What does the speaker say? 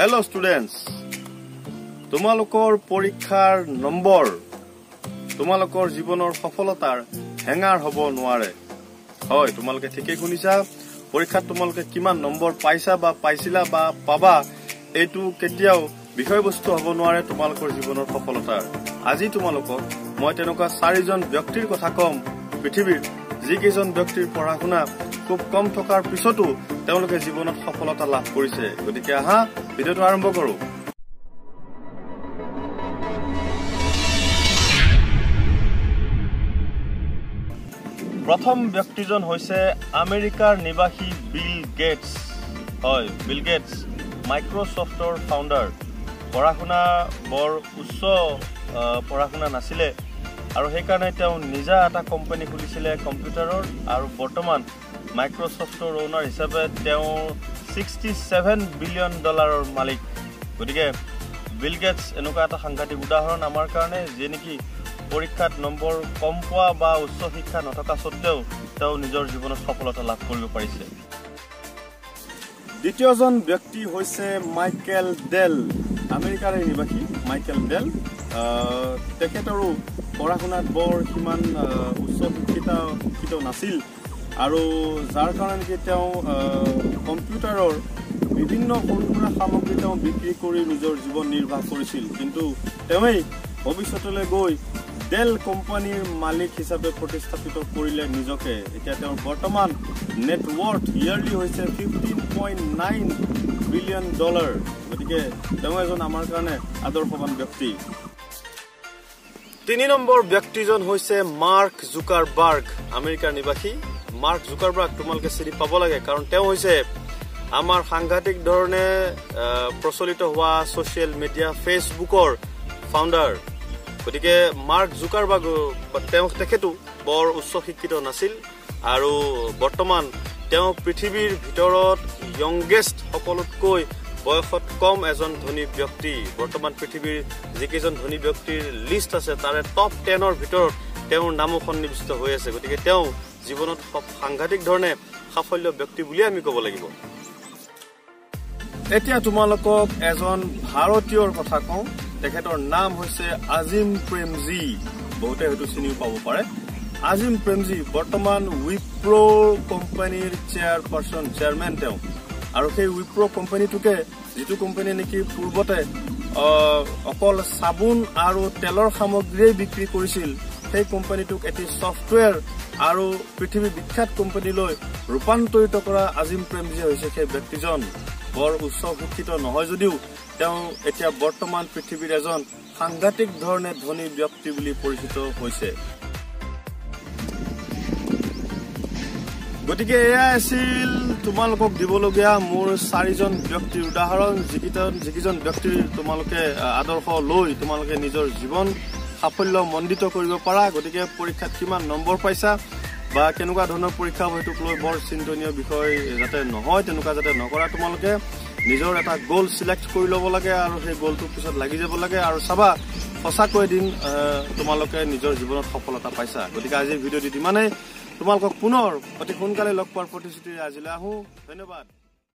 Hello students তোমালোকৰ পৰীক্ষাৰ number তোমালোকৰ জীৱনৰ সফলতাৰ হেঙাৰ হ'ব নোৱাৰে। হয় তোমালোকে ঠিকেই শুনিছা। পৰীক্ষাত তোমালোকে কিমান নম্বৰ পাইছা বা পাইছিলা বা পাবা এইটো কেতিয়াও বিষয়বস্তু হ'ব নোৱাৰে তোমালোকৰ জীৱনৰ সফলতাৰ। আজি তোমালোকক মই তেনেকুৱা চাৰিজন ব্যক্তিৰ কথা কম। পৃথিৱীৰ যিকেইজন ব্যক্তিৰ পঢ়া শুনা খুব কম থকাৰ পিছতো তেওঁলোকে জীৱনত সফলতা লাভ কৰিছে। গতিকে আহা ভিডিঅ'টো আৰম্ভ কৰো। প্ৰথম ব্যক্তিজন হৈছে আমেৰিকাৰ নিবাসী বিল গেটছ। হয় বিল গেটছ মাইক্ৰ'ছফ্টৰ ফাউণ্ডাৰ পঢ়া শুনা বৰ উচ্চ পঢ়া শুনা নাছিলে। আৰু সেইকাৰণে তেওঁ নিজা এটা কোম্পানী খুলিছিলে কম্পিউটাৰৰ। আৰু বৰ্তমান মাইক্ৰ'ছফ্টৰ অ'নাৰ হিচাপে তেওঁ ছিক্সটি ছেভেন বিলিয়ন ডলাৰৰ মালিক। গতিকে বিল গেটছ এনেকুৱা এটা সাংঘাতিক উদাহৰণ আমাৰ কাৰণে যিয়ে নেকি পৰীক্ষাত নম্বৰ কম পোৱা বা উচ্চ শিক্ষা নথকা স্বত্তেও তেওঁ নিজৰ জীৱনত সফলতা লাভ কৰিব পাৰিছে। দ্বিতীয়জন ব্যক্তি হৈছে মাইকেল ডেল আমেৰিকাৰ নিবাসী মাইকেল ডেল। তেখেতৰো পঢ়া শুনাত বৰ সিমান উচ্চ শিক্ষিত শিক্ষিত নাছিল। আৰু যাৰ কাৰণে নেকি তেওঁ কম্পিউটাৰৰ বিভিন্ন সৰু সুৰা সামগ্ৰী তেওঁ বিক্ৰী কৰি নিজৰ জীৱন নিৰ্বাহ কৰিছিল। কিন্তু তেওঁৱেই ভৱিষ্যতলৈ গৈ ডেল কোম্পানীৰ মালিক হিচাপে প্ৰতিস্থাপিত কৰিলে নিজকে। এতিয়া তেওঁৰ বৰ্তমান নেটৱৰ্থ ইয়াৰলি হৈছে fifteen point nine billion dollar গতিকে তেওঁ এজন আমাৰ কাৰণে আদৰ্শৱান ব্যক্তি। তিনি নম্বৰ ব্যক্তিজন হৈছে মাৰ্ক জুকাৰ বাৰ্গ আমেৰিকাৰ নিবাসী। মাৰ্ক জুকাৰ বাৰ্গ তোমালোকে চিনি পাব লাগে কাৰণ তেওঁ হৈছে আমাৰ সাংঘাতিক ধৰণে প্ৰচলিত হোৱা ছচিয়েল মিডিয়া ফেচবুকৰ ফাউণ্ডাৰ গতিকে মাৰ্ক জুকাৰ বাগ তেওঁ তেখেতো বৰ উচ্চ শিক্ষিত নাছিল আৰু বৰ্তমান তেওঁ পৃথিৱীৰ ভিতৰত য়ংগেষ্ট সকলোতকৈ বয়সত কম এজন ধনী ব্যক্তি। বৰ্তমান পৃথিৱীৰ যিকেইজন ধনী ব্যক্তিৰ লিষ্ট আছে তাৰে টপ টেনৰ ভিতৰত তেওঁৰ নামো সন্নিৱিষ্ট হৈ আছে। গতিকে তেওঁ জীৱনত সাংঘাতিক ধৰণে সাফল্য ব্যক্তি বুলিয়ে আমি ক'ব লাগিব। এতিয়া তোমালোকক এজন ভাৰতীয়ৰ কথা কওঁ। তেখেতৰ নাম হৈছে আজিম প্ৰেমজী। বহুতে হয়তো চিনিও পাব পাৰে। আজিম প্ৰেমজী বৰ্তমান উইপ্ৰ' কোম্পানীৰ চেয়াৰপাৰ্চন চেয়াৰমেন তেওঁ। আৰু সেই উইপ্ৰ' কোম্পানীটোকে যিটো কোম্পানীয়ে নেকি পূৰ্বতে অকল চাবোন আৰু তেলৰ সামগ্ৰীয়ে বিক্ৰী কৰিছিল সেই কোম্পানীটোক এটি ছফ্টৱেৰ আৰু পৃথিৱীৰ বিখ্যাত কোম্পানীলৈ ৰূপান্তৰিত কৰা আজিম প্ৰেমজী হৈছে সেই ব্যক্তিজন বৰ উচ্চ শিক্ষিত নহয় যদিও তেওঁ এতিয়া বৰ্তমান পৃথিৱীৰ এজন সাংঘাতিক ধৰণে ধনী ব্যক্তি বুলি পৰিচিত হৈছে। গতিকে এয়াই আছিল তোমালোকক দিবলগীয়া মোৰ চাৰিজন ব্যক্তিৰ উদাহৰণ যিকেইজন যিকেইজন ব্যক্তিৰ তোমালোকে আদৰ্শ লৈ তোমালোকে নিজৰ জীৱন সাফল্য মণ্ডিত কৰিব পাৰা। গতিকে পৰীক্ষাত কিমান নম্বৰ পাইছা বা কেনেকুৱা ধৰণৰ পৰীক্ষা সেইটোক লৈ বৰ চিন্তনীয় বিষয় যাতে নহয় তেনেকুৱা যাতে নকৰা তোমালোকে নিজৰ এটা গ'ল চিলেক্ট কৰি ল'ব লাগে আৰু সেই গ'লটোৰ পিছত লাগি যাব লাগে। আৰু চাবা সঁচাকৈ এদিন তোমালোকে নিজৰ জীৱনত সফলতা পাইছা। গতিকে আজিৰ ভিডিঅ'টিত ইমানেই। তোমালোকক পুনৰ অতি সোনকালে লগ পোৱাৰ প্ৰতিশ্ৰুতিৰে আজিলৈ আহোঁ। ধন্যবাদ।